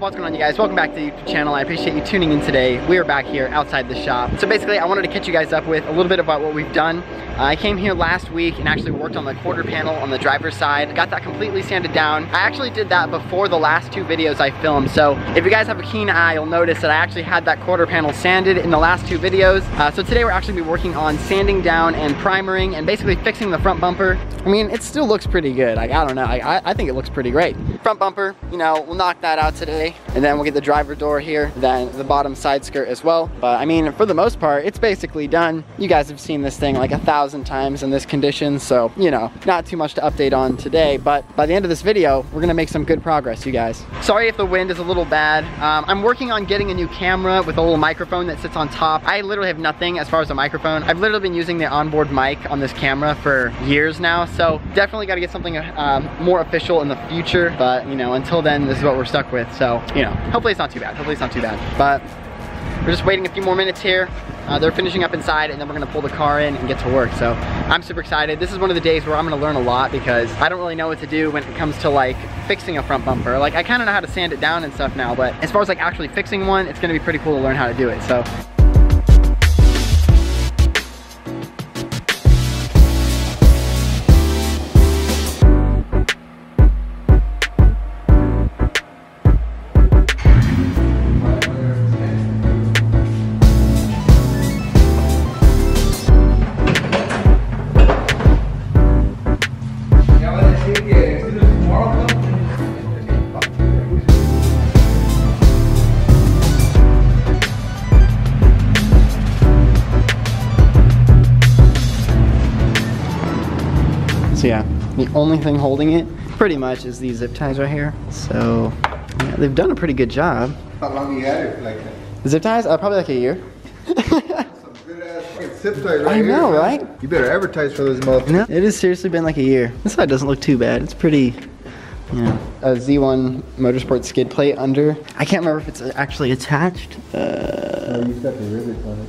What's going on you guys? Welcome back to the YouTube channel. I appreciate you tuning in today. We are back here outside the shop. So basically I wanted to catch you guys up with a little bit about what we've done. Uh, I came here last week and actually worked on the quarter panel on the driver's side. Got that completely sanded down. I actually did that before the last two videos I filmed. So if you guys have a keen eye, you'll notice that I actually had that quarter panel sanded in the last two videos. Uh, so today we're actually be working on sanding down and primering and basically fixing the front bumper. I mean, it still looks pretty good. Like, I don't know. I, I think it looks pretty great. Front bumper, you know, we'll knock that out today everybody. And then we'll get the driver door here, then the bottom side skirt as well. But I mean, for the most part, it's basically done. You guys have seen this thing like a thousand times in this condition. So, you know, not too much to update on today. But by the end of this video, we're gonna make some good progress, you guys. Sorry if the wind is a little bad. Um, I'm working on getting a new camera with a little microphone that sits on top. I literally have nothing as far as a microphone. I've literally been using the onboard mic on this camera for years now. So definitely got to get something um, more official in the future. But you know, until then, this is what we're stuck with. So know, hopefully it's not too bad. Hopefully it's not too bad. But we're just waiting a few more minutes here. Uh, they're finishing up inside and then we're gonna pull the car in and get to work. So I'm super excited. This is one of the days where I'm gonna learn a lot because I don't really know what to do when it comes to like fixing a front bumper. Like I kinda know how to sand it down and stuff now, but as far as like actually fixing one, it's gonna be pretty cool to learn how to do it. So So yeah, the only thing holding it pretty much is these zip ties right here. So yeah, they've done a pretty good job. How long you had it? Like The zip ties, uh, probably like a year. some good ass fucking zip ties right I know, man. right? You better advertise for those motherfuckers. No, it has seriously been like a year. This side doesn't look too bad. It's pretty, you know, a Z1 Motorsport skid plate under. I can't remember if it's actually attached. Uh, you've got the rivets on it.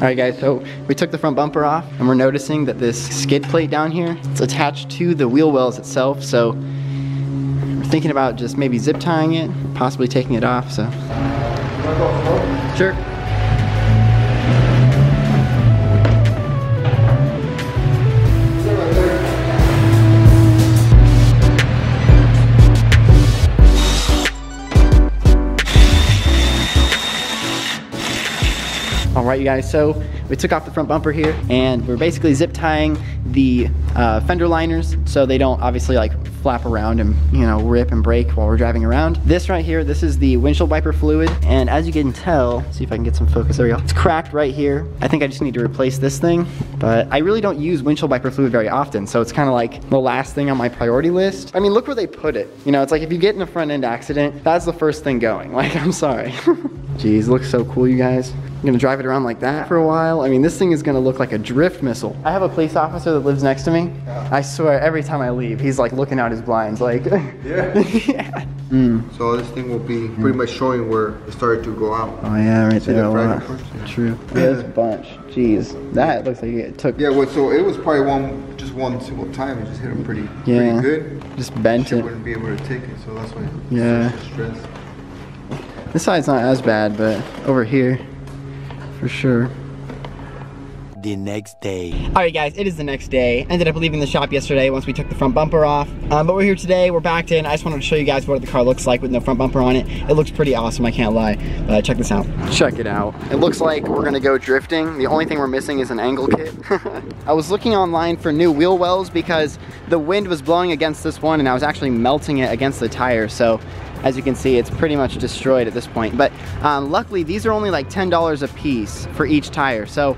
All right, guys. So we took the front bumper off, and we're noticing that this skid plate down here, it's attached to the wheel wells itself. So we're thinking about just maybe zip tying it, possibly taking it off. So sure. Right, you guys, so we took off the front bumper here and we're basically zip tying the uh, fender liners so they don't obviously like flap around and, you know, rip and break while we're driving around. This right here, this is the windshield wiper fluid. And as you can tell, see if I can get some focus, there we go. It's cracked right here. I think I just need to replace this thing, but I really don't use windshield wiper fluid very often. So it's kind of like the last thing on my priority list. I mean, look where they put it. You know, it's like if you get in a front end accident, that's the first thing going. Like, I'm sorry. Jeez, looks so cool, you guys. I'm gonna drive it around like that for a while. I mean, this thing is gonna look like a drift missile. I have a police officer that lives next to me. I swear, every time I leave, he's like looking out his blinds, like, Yeah. yeah. Mm. So this thing will be pretty much showing where it started to go out. Oh yeah, right See there. the a fragment lot. parts? Yeah. True. This bunch. Jeez, that looks like it took. Yeah, well, so it was probably one, just one single time. It just hit him pretty, Yeah. pretty good. Just bent Shit it. wouldn't be able to take it, so that's why. Yeah. Stress. This side's not as bad, but over here, for sure. the next day. All right, guys, it is the next day. Ended up leaving the shop yesterday once we took the front bumper off. Um, but we're here today, we're backed in. I just wanted to show you guys what the car looks like with no front bumper on it. It looks pretty awesome, I can't lie. Uh, check this out. Check it out. It looks like we're gonna go drifting. The only thing we're missing is an angle kit. I was looking online for new wheel wells because the wind was blowing against this one and I was actually melting it against the tire. So as you can see, it's pretty much destroyed at this point. But um, luckily, these are only like $10 a piece for each tire. So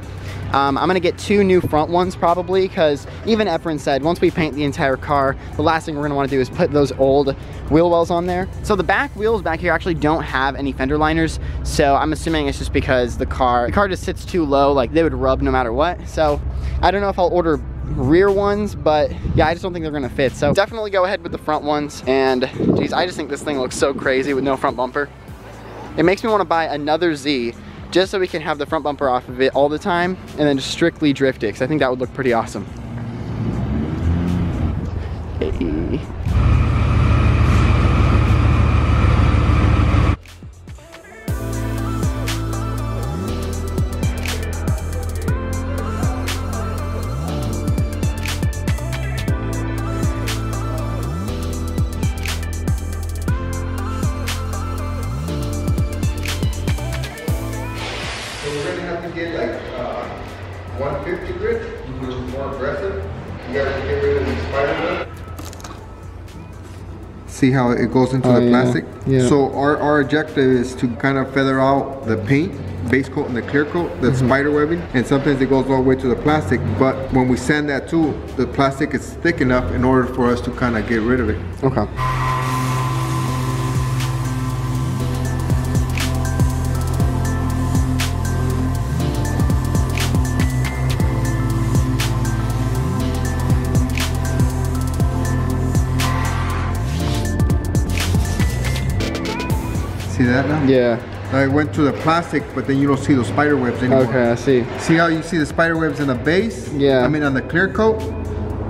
um, I'm gonna get two new front ones probably because even Efren said once we paint the entire car, the last thing we're gonna wanna do is put those old wheel wells on there. So the back wheels back here actually don't have any fender liners. So I'm assuming it's just because the car, the car just sits too low, like they would rub no matter what. So I don't know if I'll order rear ones, but yeah, I just don't think they're gonna fit. So definitely go ahead with the front ones. And geez, I just think this thing looks so crazy with no front bumper. it makes me want to buy another Z just so we can have the front bumper off of it all the time and then just strictly drift it because I think that would look pretty awesome. Hey. See how it goes into Oh, the yeah. plastic? Yeah. So our, our objective is to kind of feather out the paint, base coat and the clear coat, the Mm-hmm. spider webbing, and sometimes it goes all the way to the plastic. But when we sand that too, the plastic is thick enough in order for us to kind of get rid of it. Okay. See that now? Yeah. I went to the plastic, but then you don't see those spider webs anymore. Okay, I see. See how you see the spider webs in the base? Yeah. I mean on the clear coat,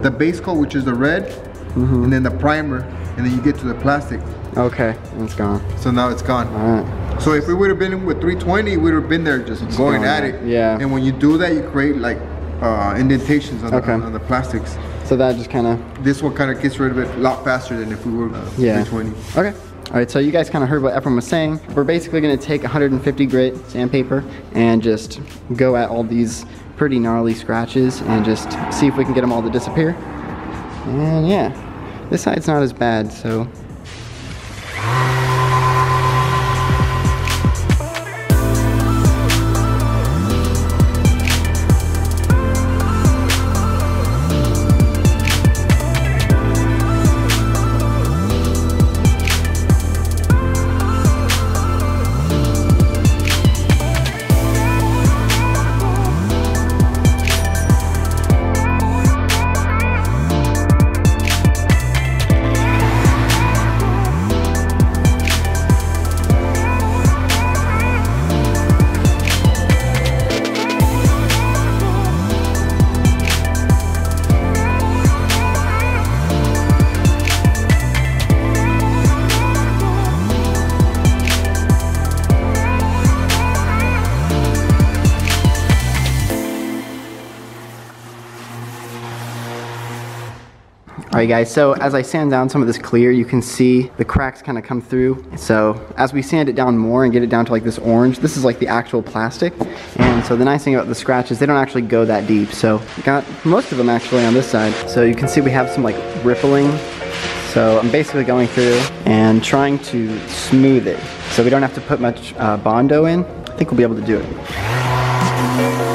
the base coat which is the red, Mm-hmm. and then the primer, and then you get to the plastic. Okay, it's gone. So now it's gone. All right. So if we would have been with 320, we would have been there just going going at it, yeah. And when you do that, you create like uh, indentations on, Okay. the, on the plastics. So that just kind of This one kind of gets rid of it a lot faster than if we were uh, Yeah. 320. Okay. All right, so you guys kind of heard what Ephraim was saying. We're basically gonna take 150 grit sandpaper and just go at all these pretty gnarly scratches and just see if we can get them all to disappear. And yeah, this side's not as bad, so. All right guys, so as I sand down some of this clear, you can see the cracks kind of come through. So as we sand it down more and get it down to like this orange, this is like the actual plastic. And so the nice thing about the scratches, they don't actually go that deep. So got most of them actually on this side. So you can see we have some like rippling. So I'm basically going through and trying to smooth it. So we don't have to put much uh, Bondo in. I think we'll be able to do it.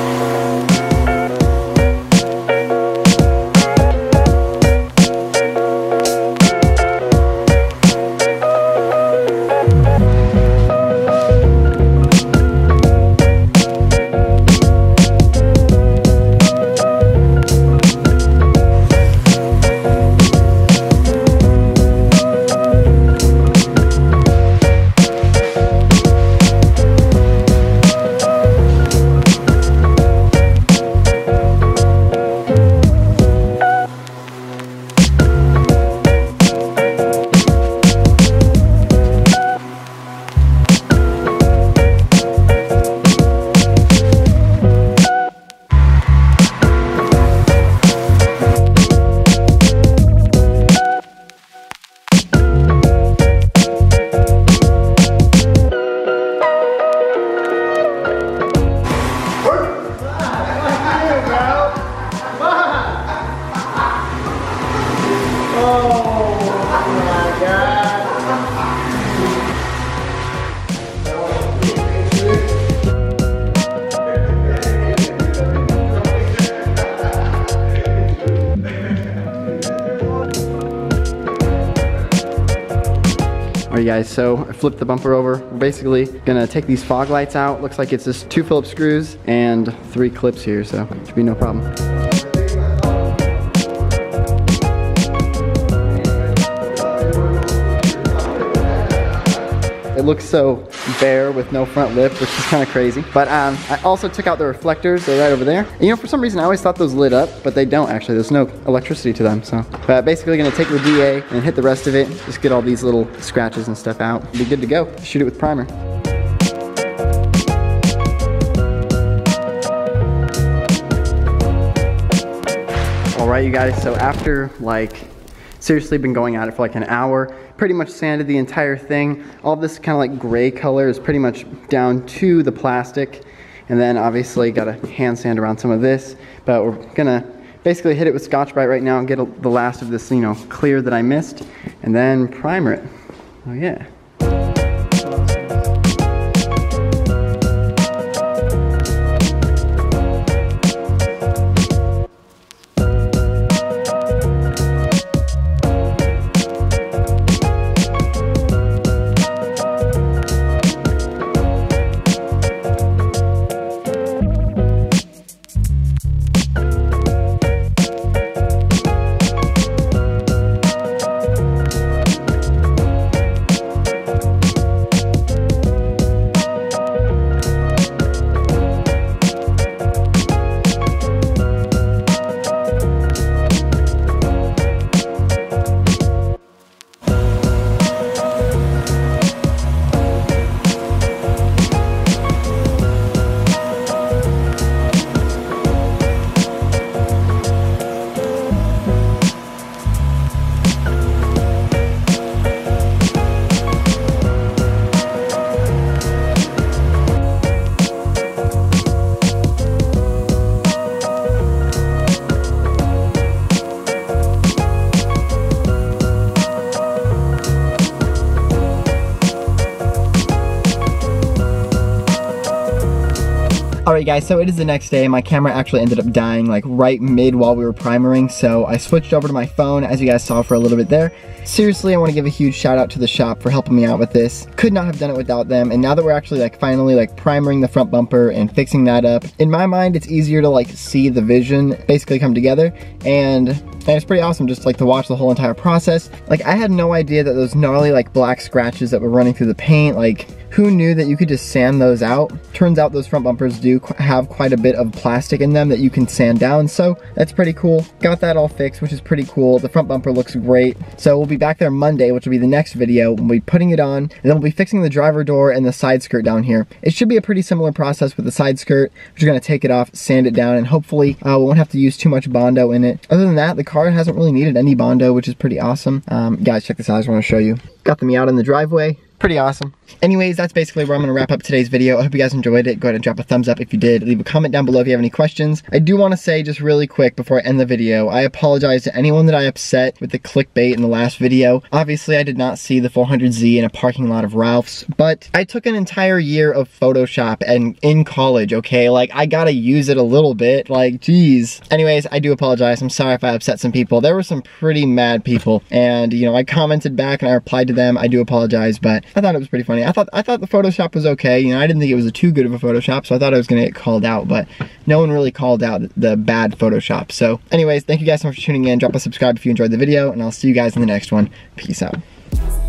Guys, so I flipped the bumper over. We're basically gonna take these fog lights out. Looks like it's just two Phillips screws and three clips here, so it should be no problem. It looks so bare with no front lip, which is kind of crazy. But um, I also took out the reflectors. They're right over there. And, you know, for some reason, I always thought those lit up, but they don't actually. There's no electricity to them. So, but basically gonna take the DA and hit the rest of it. Just get all these little scratches and stuff out. Be good to go. Shoot it with primer. All right, you guys, so after like seriously been going at it for like an hour, pretty much sanded the entire thing. All this kind of like gray color is pretty much down to the plastic. And then obviously got a hand sand around some of this, but we're gonna basically hit it with Scotch-Brite right now and get the last of this, you know, clear that I missed, and then primer it. Oh yeah. Alright guys, so it is the next day. My camera actually ended up dying like right mid while we were primering, so I switched over to my phone as you guys saw for a little bit there. Seriously, I want to give a huge shout out to the shop for helping me out with this. Could not have done it without them, and now that we're actually like finally like primering the front bumper and fixing that up, in my mind it's easier to like see the vision basically come together, and and it's pretty awesome just like to watch the whole entire process. Like I had no idea that those gnarly like black scratches that were running through the paint, like who knew that you could just sand those out? Turns out those front bumpers do have quite a bit of plastic in them that you can sand down, so that's pretty cool. Got that all fixed, which is pretty cool. The front bumper looks great. So we'll be back there Monday, which will be the next video. We'll be putting it on, and then we'll be fixing the driver door and the side skirt down here. It should be a pretty similar process with the side skirt. We're gonna take it off, sand it down, and hopefully uh, we won't have to use too much Bondo in it. Other than that, the car hasn't really needed any Bondo, which is pretty awesome. Um, guys, check this out, I just wanna show you. Got the Miata in the driveway, pretty awesome. Anyways, that's basically where I'm going to wrap up today's video. I hope you guys enjoyed it. Go ahead and drop a thumbs up if you did. Leave a comment down below if you have any questions. I do want to say just really quick before I end the video, I apologize to anyone that I upset with the clickbait in the last video. Obviously, I did not see the 400Z in a parking lot of Ralph's, but I took an entire year of Photoshop and in college, okay? Like, I gotta use it a little bit. Like, geez. Anyways, I do apologize. I'm sorry if I upset some people. There were some pretty mad people, and, you know, I commented back and I replied to them. I do apologize, but I thought it was pretty funny. I thought I thought the Photoshop was okay. You know, I didn't think it was too good of a Photoshop, so I thought I was gonna get called out, but no one really called out the bad Photoshop. So anyways, thank you guys so much for tuning in. Drop a subscribe if you enjoyed the video, and I'll see you guys in the next one. Peace out.